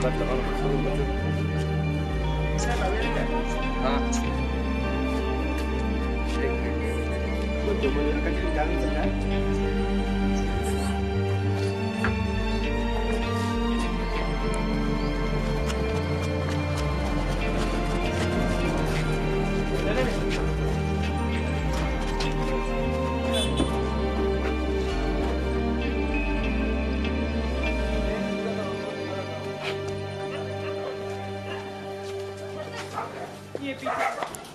Plata vamos a hacer un ये पीछे।